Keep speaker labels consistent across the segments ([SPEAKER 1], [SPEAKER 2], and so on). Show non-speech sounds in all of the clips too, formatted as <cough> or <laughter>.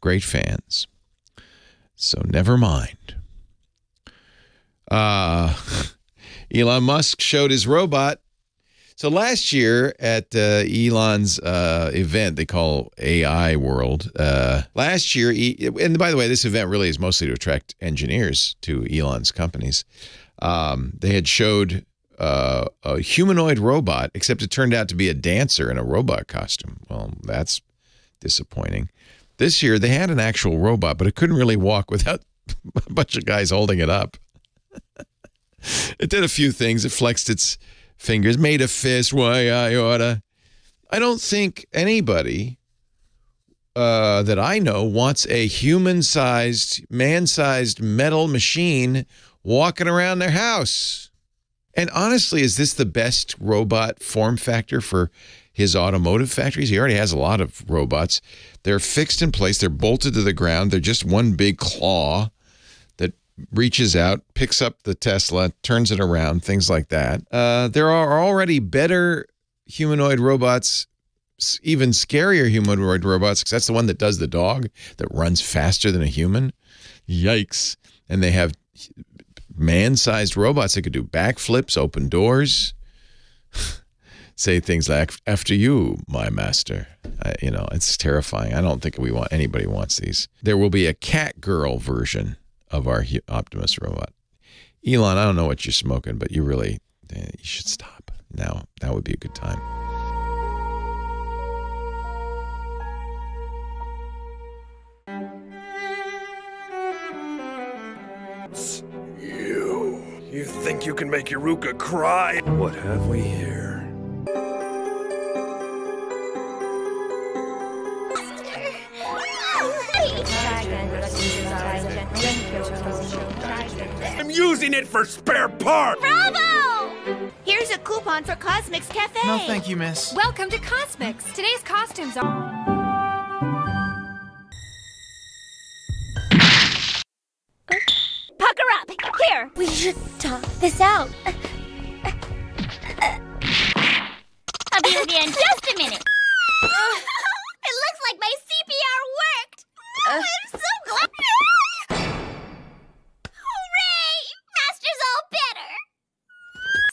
[SPEAKER 1] Great fans. So never mind. Uh, <laughs> Elon Musk showed his robot. So last year at uh, Elon's uh, event, they call AI World. Uh, last year, and by the way, this event really is mostly to attract engineers to Elon's companies. Um, they had showed uh, a humanoid robot, except it turned out to be a dancer in a robot costume. Well, that's disappointing. This year, they had an actual robot, but it couldn't really walk without <laughs> a bunch of guys holding it up. it did a few things. It flexed its fingers, made a fist. Why I oughta. I don't think anybody uh, that I know wants a human-sized, man-sized metal machine walking around their house. And honestly, is this the best robot form factor for his automotive factories? He already has a lot of robots. They're fixed in place, they're bolted to the ground, they're just one big claw that reaches out, picks up the Tesla, turns it around, things like that. Uh, there are already better humanoid robots, even scarier humanoid robots, because that's the one that does the dog that runs faster than a human. Yikes. And they have man-sized robots that could do backflips, open doors, <laughs> say things like "after you, my master." I, you know, it's terrifying. I don't think we want anybody wants these. There will be a cat girl version of our Optimus robot. Elon, I don't know what you're smoking, but you really eh, you should stop now. That would be a good time.
[SPEAKER 2] You think you can make Yuruka cry? What have we here? I'm using it for spare parts!
[SPEAKER 3] Bravo! Here's a coupon for Cosmix Cafe.
[SPEAKER 4] No, thank you, miss.
[SPEAKER 5] Welcome to Cosmix. Today's costumes are.
[SPEAKER 3] Up. Here. We should talk this out. I'll be with you in just a minute. <laughs> it looks like my CPR worked. Oh, uh. I'm so glad. Hooray! Master's all better.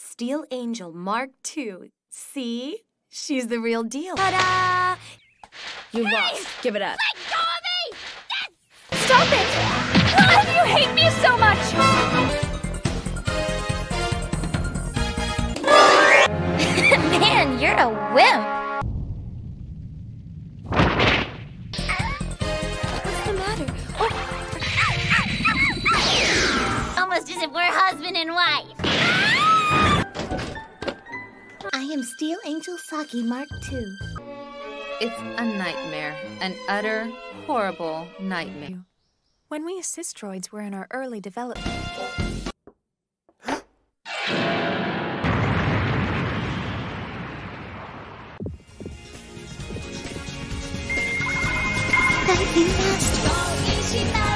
[SPEAKER 6] Steel Angel Mark II. See? She's the real deal.
[SPEAKER 3] Ta-da!
[SPEAKER 6] You lost. Give it up.
[SPEAKER 3] Let go of me! Yes!
[SPEAKER 5] Stop it! Why do you hate me
[SPEAKER 3] if we're husband and wife. I am Steel Angel Saki Mark II.
[SPEAKER 7] It's a nightmare. An utter, horrible nightmare.
[SPEAKER 5] When we assist droids were in our early development.
[SPEAKER 3] Thank you, Master.